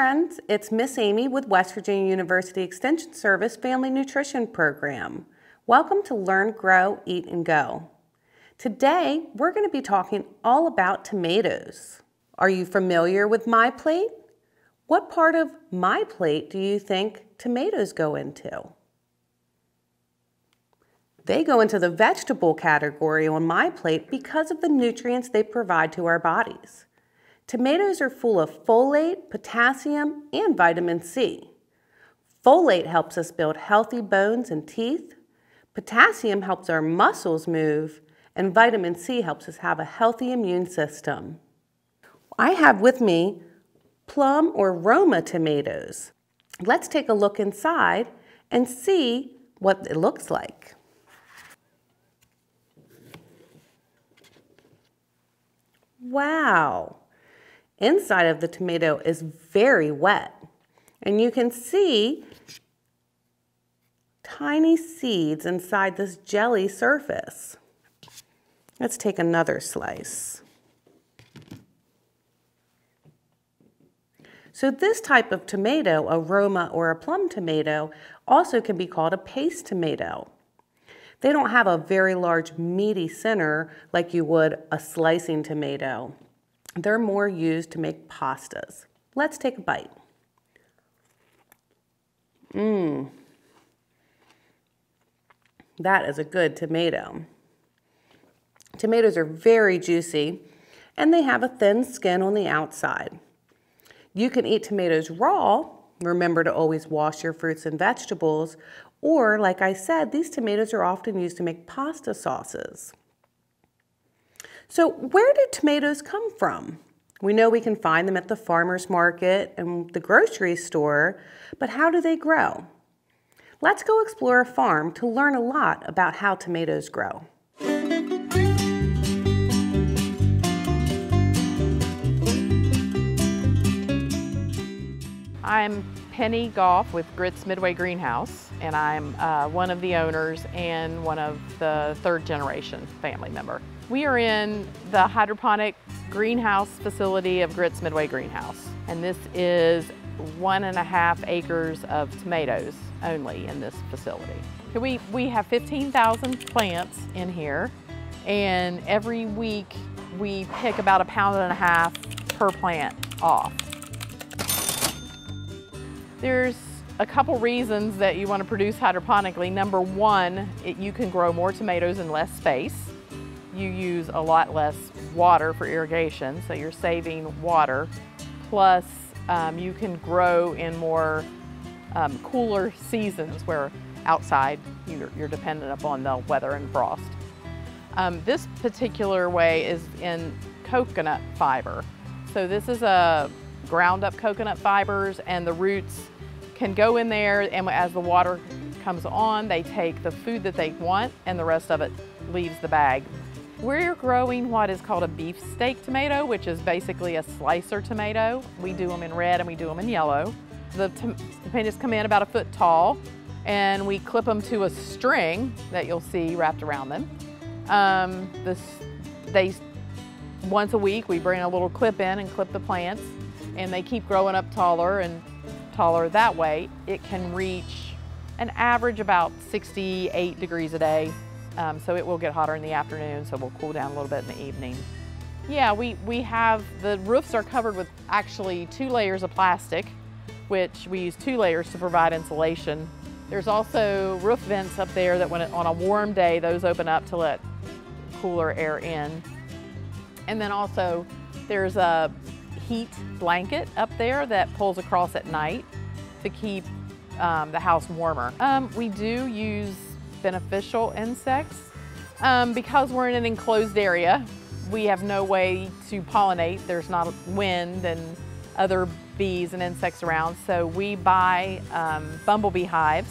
friends, it's Miss Amie with West Virginia University Extension Service Family Nutrition Program. Welcome to Learn, Grow, Eat, and Go. Today, we're going to be talking all about tomatoes. Are you familiar with My Plate? What part of My Plate do you think tomatoes go into? They go into the vegetable category on My Plate because of the nutrients they provide to our bodies. Tomatoes are full of folate, potassium, and vitamin C. Folate helps us build healthy bones and teeth. Potassium helps our muscles move, and vitamin C helps us have a healthy immune system. I have with me plum or Roma tomatoes. Let's take a look inside and see what it looks like. Wow! Inside of the tomato is very wet. And you can see tiny seeds inside this jelly surface. Let's take another slice. So this type of tomato, a Roma or a plum tomato, also can be called a paste tomato. They don't have a very large meaty center like you would a slicing tomato. They're more used to make pastas. Let's take a bite. Mmm. That is a good tomato. Tomatoes are very juicy and they have a thin skin on the outside. You can eat tomatoes raw. Remember to always wash your fruits and vegetables. Or, like I said, these tomatoes are often used to make pasta sauces. So where do tomatoes come from? We know we can find them at the farmer's market and the grocery store, but how do they grow? Let's go explore a farm to learn a lot about how tomatoes grow. I'm Penny Goff with Gritt's Midway Greenhouse, and I'm uh, one of the owners and one of the third generation family member. We are in the hydroponic greenhouse facility of Gritt's Midway Greenhouse. And this is one and a half acres of tomatoes only in this facility. We, we have 15,000 plants in here and every week we pick about a pound and a half per plant off. There's a couple reasons that you want to produce hydroponically. Number one, it, you can grow more tomatoes in less space you use a lot less water for irrigation, so you're saving water. Plus, um, you can grow in more um, cooler seasons where outside you're, you're, dependent upon the weather and frost. Um, this particular way is in coconut fiber. So this is a ground up coconut fibers and the roots can go in there and as the water comes on, they take the food that they want and the rest of it leaves the bag. We're growing what is called a beefsteak tomato, which is basically a slicer tomato. We do them in red and we do them in yellow. The tomatoes come in about a foot tall and we clip them to a string that you'll see wrapped around them. Um, this, they, once a week we bring a little clip in and clip the plants and they keep growing up taller and taller that way. It can reach an average about 68 degrees a day um, so it will get hotter in the afternoon, so we'll cool down a little bit in the evening. Yeah, we, we have, the roofs are covered with actually two layers of plastic, which we use two layers to provide insulation. There's also roof vents up there that when it, on a warm day, those open up to let cooler air in. And then also there's a heat blanket up there that pulls across at night to keep um, the house warmer. Um, we do use beneficial insects. Um, because we're in an enclosed area, we have no way to pollinate. There's not wind and other bees and insects around. So we buy um, bumblebee hives,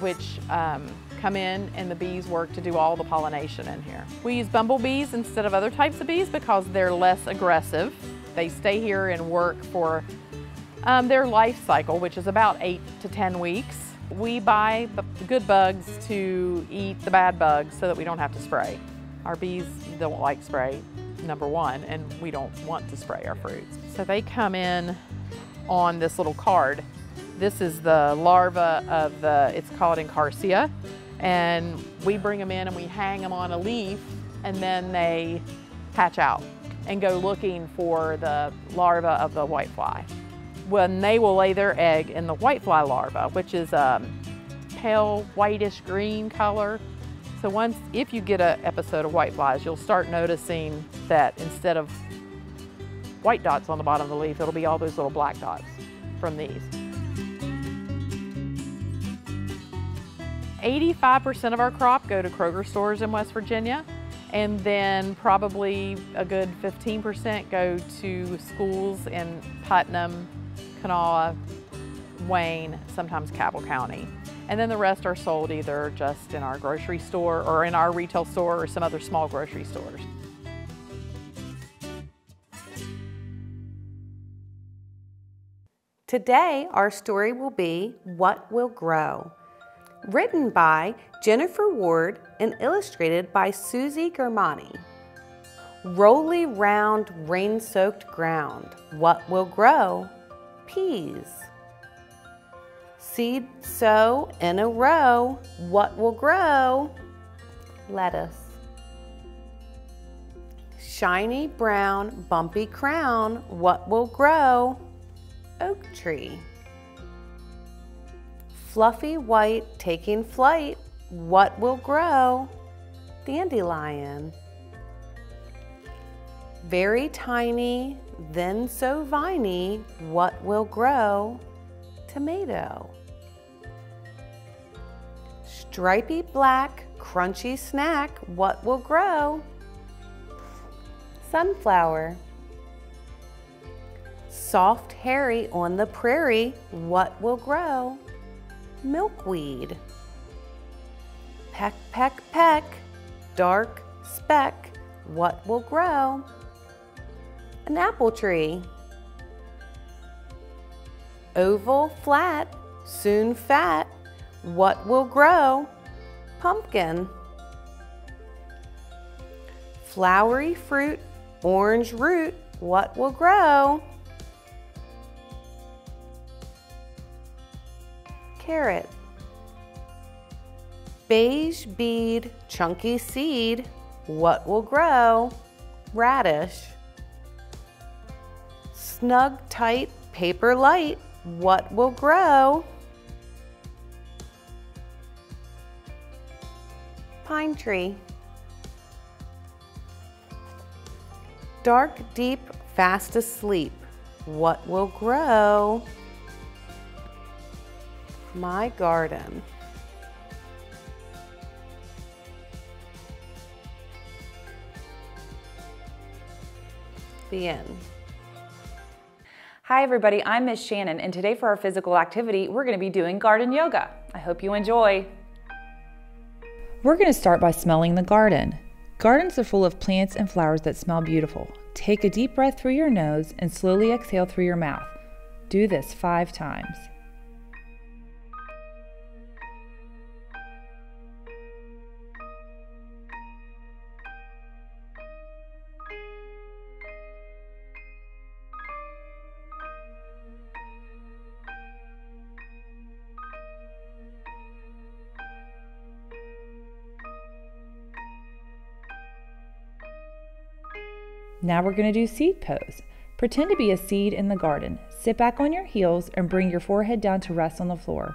which um, come in and the bees work to do all the pollination in here. We use bumblebees instead of other types of bees because they're less aggressive. They stay here and work for um, their life cycle, which is about eight to 10 weeks. We buy the good bugs to eat the bad bugs so that we don't have to spray. Our bees don't like spray, number one, and we don't want to spray our fruits. So they come in on this little card. This is the larva of the, it's called Encarsia. And we bring them in and we hang them on a leaf and then they hatch out and go looking for the larva of the whitefly. When they will lay their egg in the whitefly larva, which is a pale whitish green color. So once, if you get an episode of whiteflies, you'll start noticing that instead of white dots on the bottom of the leaf, it'll be all those little black dots from these. 85% of our crop go to Kroger stores in West Virginia, and then probably a good 15% go to schools in Putnam, Kanawha, Wayne, sometimes Cabell County. And then the rest are sold either just in our grocery store or in our retail store or some other small grocery stores. Today, our story will be What Will Grow? Written by Jennifer Ward and illustrated by Susie Ghahremani. Rolly round, rain soaked ground. What will grow? Peas. Seed sow in a row. What will grow? Lettuce. Shiny brown, bumpy crown. What will grow? oak tree. Fluffy white taking flight, what will grow? Dandelion. Very tiny, then so viney, what will grow? Tomato. Stripy black, crunchy snack, what will grow? Sunflower. Soft hairy on the prairie, what will grow? Milkweed. Peck, peck, peck, dark speck, what will grow? An apple tree. Oval, flat, soon fat, what will grow? Pumpkin. Flowery fruit, orange root, what will grow? carrot. Beige bead, chunky seed, what will grow? Radish. Snug tight, paper light, what will grow? Pine tree. Dark, deep, fast asleep, what will grow? my garden. The end. Hi everybody, I'm Miss Shannon and today for our physical activity, we're gonna be doing garden yoga. I hope you enjoy. We're gonna start by smelling the garden. Gardens are full of plants and flowers that smell beautiful. Take a deep breath through your nose and slowly exhale through your mouth. Do this five times. Now we're going to do seed pose. Pretend to be a seed in the garden. Sit back on your heels and bring your forehead down to rest on the floor.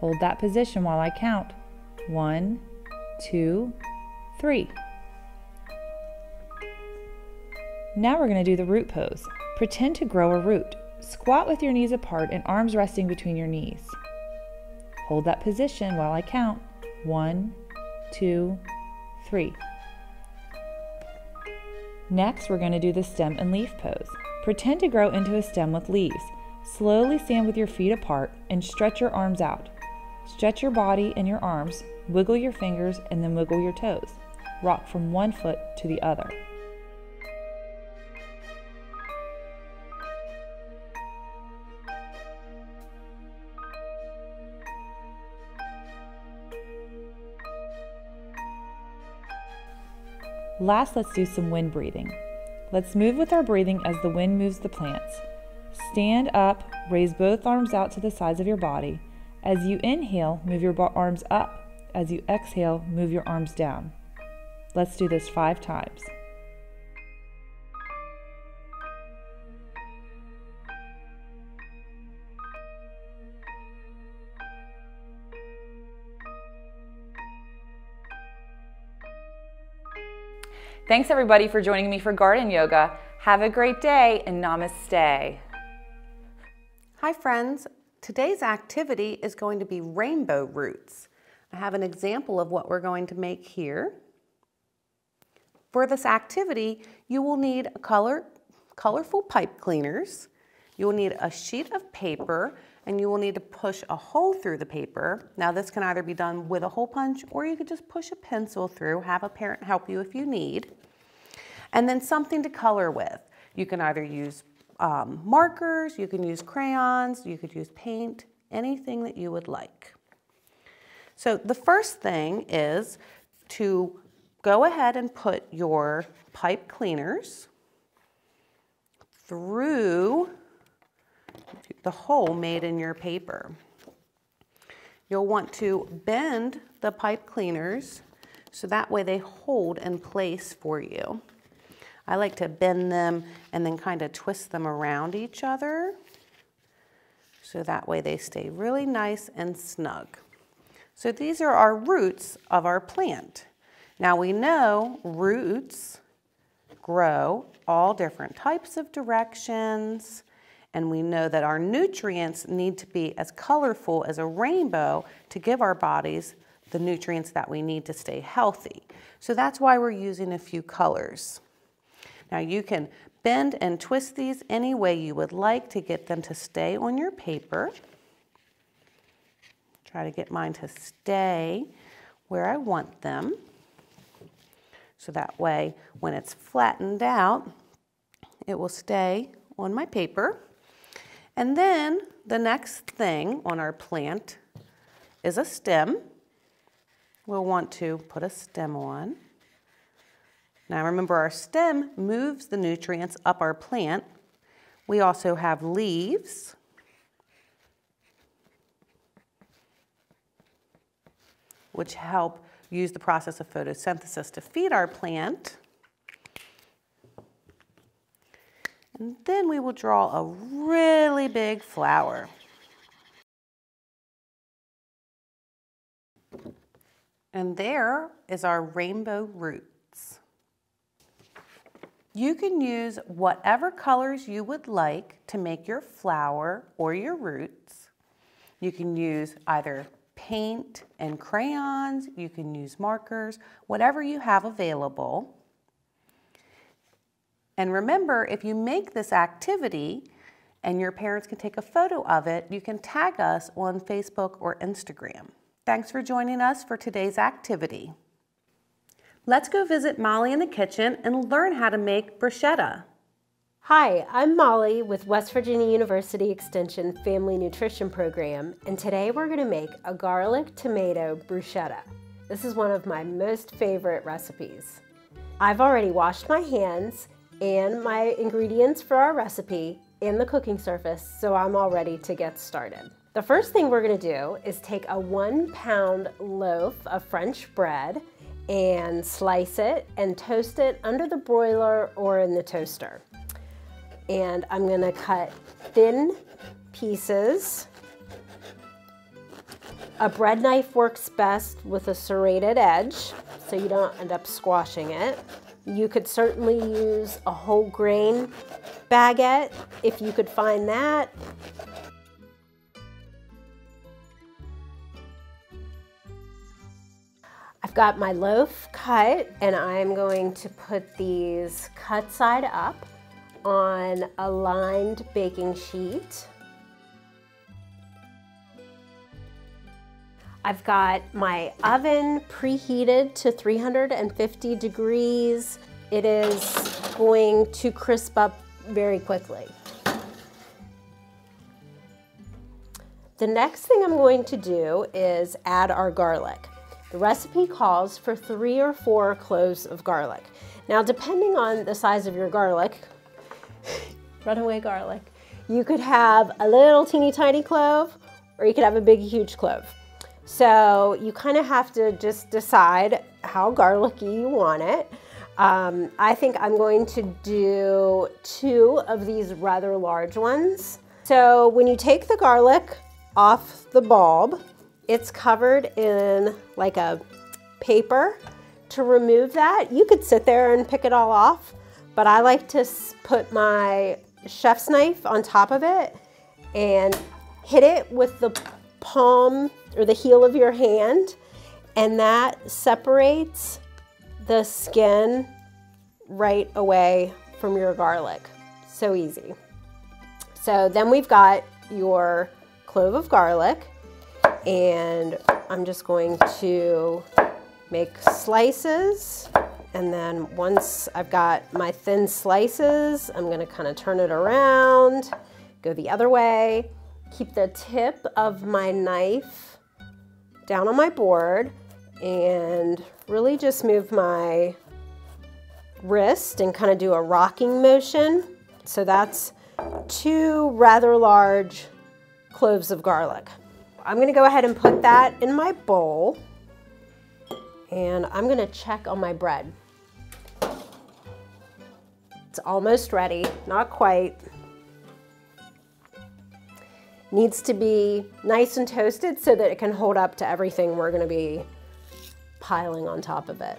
Hold that position while I count. One, two, three. Now we're going to do the root pose. Pretend to grow a root. Squat with your knees apart and arms resting between your knees. Hold that position while I count. One, two, three. Next, we're going to do the stem and leaf pose. Pretend to grow into a stem with leaves. Slowly stand with your feet apart and stretch your arms out. Stretch your body and your arms, wiggle your fingers, and then wiggle your toes. Rock from one foot to the other. Last, let's do some wind breathing. Let's move with our breathing as the wind moves the plants. Stand up, raise both arms out to the sides of your body. As you inhale, move your arms up. As you exhale, move your arms down. Let's do this five times. Thanks everybody for joining me for garden yoga. Have a great day and namaste. Hi friends, today's activity is going to be rainbow roots. I have an example of what we're going to make here. For this activity, you will need color, colorful pipe cleaners, you will need a sheet of paper, and you will need to push a hole through the paper. Now this can either be done with a hole punch or you could just push a pencil through, have a parent help you if you need. And then something to color with. You can either use um, markers, you can use crayons, you could use paint, anything that you would like. So the first thing is to go ahead and put your pipe cleaners through the hole made in your paper. You'll want to bend the pipe cleaners so that way they hold in place for you. I like to bend them and then kind of twist them around each other so that way they stay really nice and snug. So these are our roots of our plant. Now we know roots grow all different types of directions and we know that our nutrients need to be as colorful as a rainbow to give our bodies the nutrients that we need to stay healthy. So that's why we're using a few colors. Now you can bend and twist these any way you would like to get them to stay on your paper. Try to get mine to stay where I want them. So that way, when it's flattened out, it will stay on my paper. And then the next thing on our plant is a stem. We'll want to put a stem on. Now remember our stem moves the nutrients up our plant. We also have leaves. which help use the process of photosynthesis to feed our plant. And then we will draw a really big flower. And there is our rainbow root. You can use whatever colors you would like to make your flower or your roots. You can use either paint and crayons, you can use markers, whatever you have available. And remember, if you make this activity and your parents can take a photo of it, you can tag us on Facebook or Instagram. Thanks for joining us for today's activity. Let's go visit Molly in the kitchen and learn how to make bruschetta. Hi, I'm Molly with West Virginia University Extension Family Nutrition Program, and today we're going to make a garlic tomato bruschetta. This is one of my most favorite recipes. I've already washed my hands and my ingredients for our recipe in the cooking surface, so I'm all ready to get started. The first thing we're going to do is take a one pound loaf of French bread and slice it and toast it under the broiler or in the toaster. And I'm gonna cut thin pieces. A bread knife works best with a serrated edge so you don't end up squashing it. You could certainly use a whole grain baguette if you could find that. I've got my loaf cut and I'm going to put these cut side up on a lined baking sheet. I've got my oven preheated to 350 degrees. It is going to crisp up very quickly. The next thing I'm going to do is add our garlic. The recipe calls for three or four cloves of garlic. Now, depending on the size of your garlic, runaway garlic, You could have a little teeny tiny clove or you could have a big huge clove. So you kind of have to just decide how garlicky you want it. Um, I think I'm going to do two of these rather large ones. So when you take the garlic off the bulb, it's covered in like a paper to remove that. You could sit there and pick it all off, but I like to put my chef's knife on top of it and hit it with the palm or the heel of your hand and that separates the skin right away from your garlic. So easy. So then we've got your clove of garlic and I'm just going to make slices and then once I've got my thin slices, I'm gonna kind of turn it around, go the other way, keep the tip of my knife down on my board and really just move my wrist and kind of do a rocking motion. So that's two rather large cloves of garlic. I'm gonna go ahead and put that in my bowl and I'm gonna check on my bread. It's almost ready, not quite. Needs to be nice and toasted so that it can hold up to everything we're gonna be piling on top of it.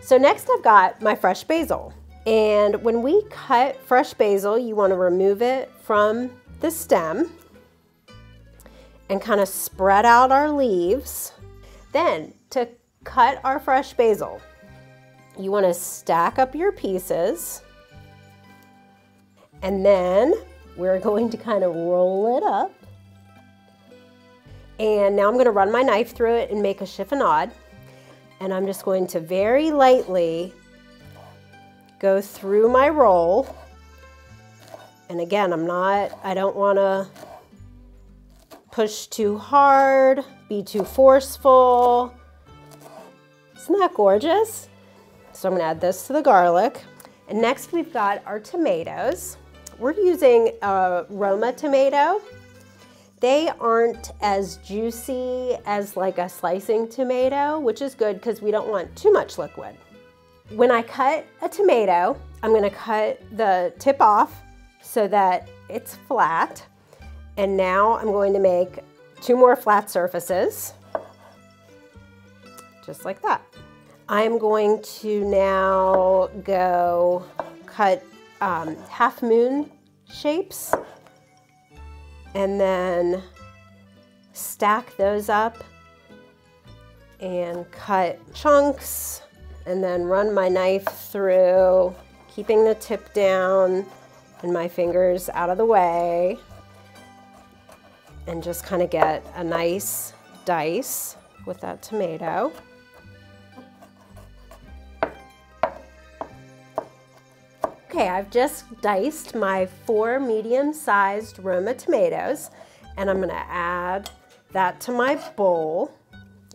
So next I've got my fresh basil. And when we cut fresh basil, you wanna remove it from the stem and kind of spread out our leaves. Then to cut our fresh basil, you wanna stack up your pieces and then we're going to kind of roll it up. And now I'm gonna run my knife through it and make a chiffonade. And I'm just going to very lightly go through my roll. And again, I'm not, I don't wanna push too hard, be too forceful. Isn't that gorgeous? So I'm gonna add this to the garlic. And next we've got our tomatoes. We're using a Roma tomato. They aren't as juicy as like a slicing tomato, which is good because we don't want too much liquid. When I cut a tomato, I'm gonna cut the tip off so that it's flat. And now I'm going to make two more flat surfaces, just like that. I'm going to now go cut um, half moon shapes and then stack those up and cut chunks and then run my knife through, keeping the tip down and my fingers out of the way and just kind of get a nice dice with that tomato. Okay, I've just diced my four medium-sized Roma tomatoes and I'm gonna add that to my bowl.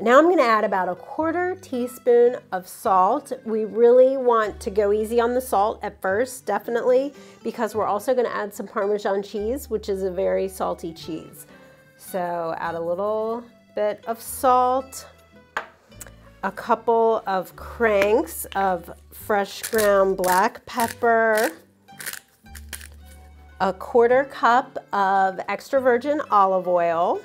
Now I'm gonna add about a quarter teaspoon of salt. We really want to go easy on the salt at first, definitely, because we're also gonna add some Parmesan cheese, which is a very salty cheese. So add a little bit of salt a couple of cranks of fresh ground black pepper, a quarter cup of extra virgin olive oil,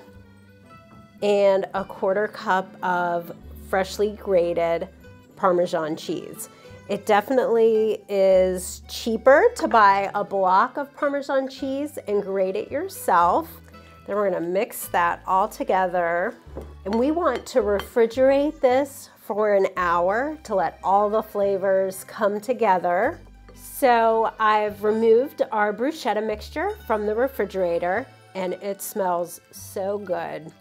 and a quarter cup of freshly grated Parmesan cheese. It definitely is cheaper to buy a block of Parmesan cheese and grate it yourself. Then we're gonna mix that all together. And we want to refrigerate this for an hour to let all the flavors come together. So I've removed our bruschetta mixture from the refrigerator and it smells so good.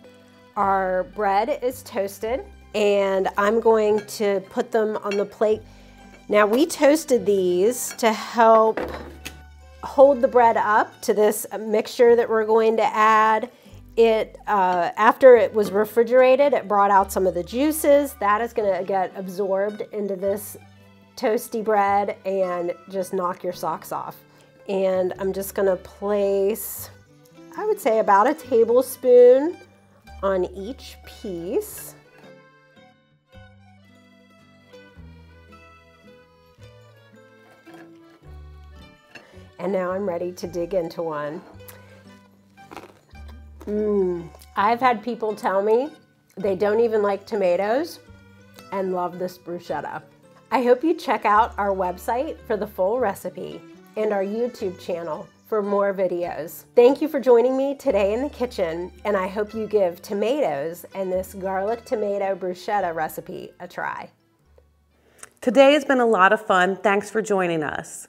Our bread is toasted and I'm going to put them on the plate. Now we toasted these to help hold the bread up to this mixture that we're going to add. It, uh, after it was refrigerated, it brought out some of the juices. That is gonna get absorbed into this toasty bread and just knock your socks off. and I'm just gonna place, I would say about a tablespoon on each piece. And now I'm ready to dig into one. Mmm, I've had people tell me they don't even like tomatoes and love this bruschetta. I hope you check out our website for the full recipe and our YouTube channel for more videos. Thank you for joining me today in the kitchen, and I hope you give tomatoes and this garlic tomato bruschetta recipe a try. Today has been a lot of fun. Thanks for joining us.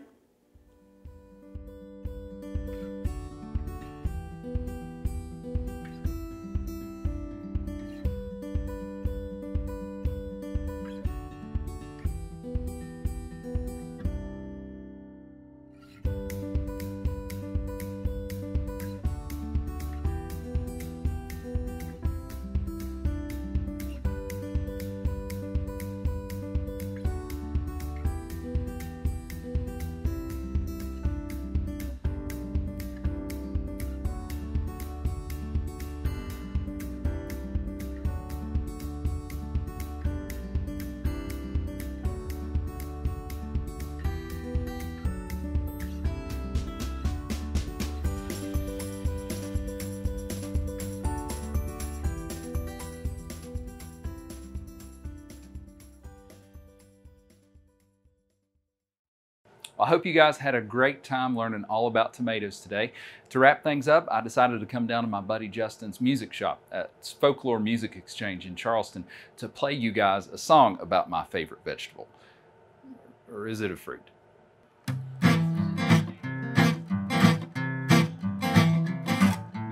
I hope you guys had a great time learning all about tomatoes today. To wrap things up, I decided to come down to my buddy Justin's music shop at Folklore Music Exchange in Charleston to play you guys a song about my favorite vegetable. Or is it a fruit?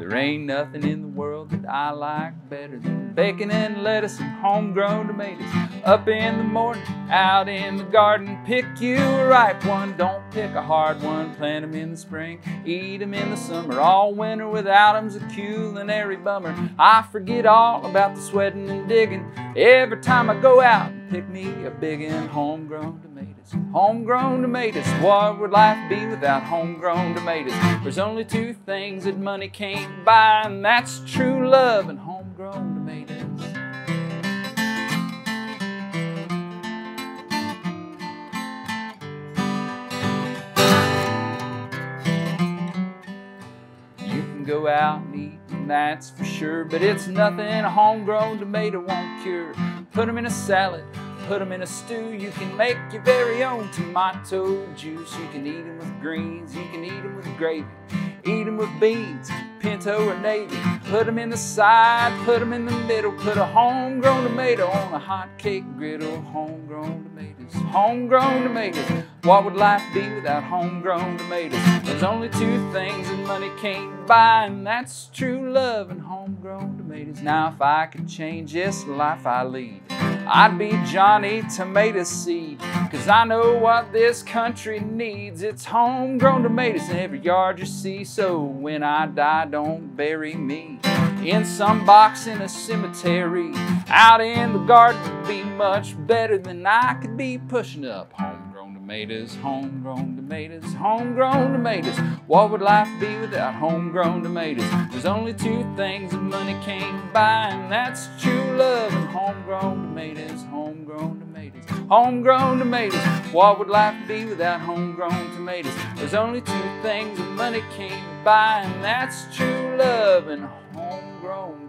There ain't nothing in the world that I like better than bacon and lettuce and homegrown tomatoes. Up in the morning, out in the garden, pick you a ripe one. Don't pick a hard one, plant them in the spring, eat them in the summer. All winter without them's a culinary bummer. I forget all about the sweating and digging every time I go out and pick me a big and homegrown tomato. Homegrown tomatoes, what would life be without homegrown tomatoes? There's only two things that money can't buy, and that's true love and homegrown tomatoes. You can go out and eat, that's for sure, but it's nothing a homegrown tomato won't cure. Put them in a salad, put them in a stew. You can make your very own tomato juice. You can eat them with greens, you can eat them with gravy, eat them with beans, pinto or navy. Put them in the side, put them in the middle. Put a homegrown tomato on a hot cake griddle. Homegrown tomatoes, homegrown tomatoes. What would life be without homegrown tomatoes? There's only two things that money can't buy, and that's true love and homegrown tomatoes. Now, if I could change this life I lead, I'd be Johnny Tomato Seed, cause I know what this country needs. It's homegrown tomatoes in every yard you see, so when I die, don't bury me in some box in a cemetery. Out in the garden would be much better than I could be pushing up homegrown tomatoes, homegrown tomatoes, homegrown tomatoes. What would life be without homegrown tomatoes? There's only two things that money can't buy, and that's true love and homegrown tomatoes, homegrown tomatoes, homegrown tomatoes. What would life be without homegrown tomatoes? There's only two things that money can't buy, and that's true love and homegrown tomatoes.